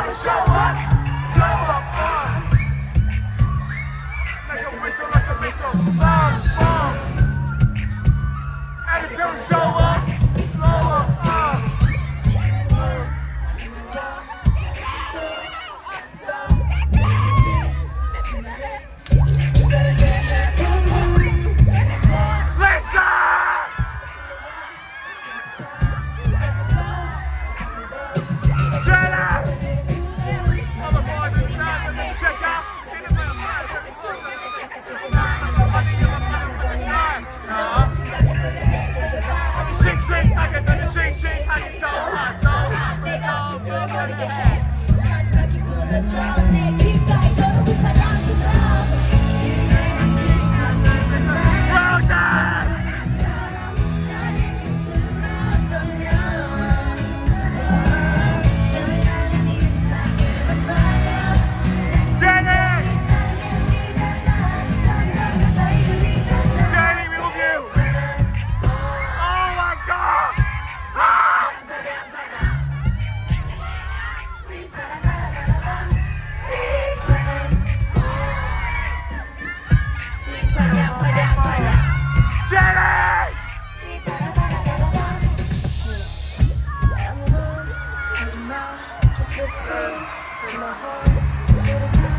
Like a whistle, like a missile, say to my heart?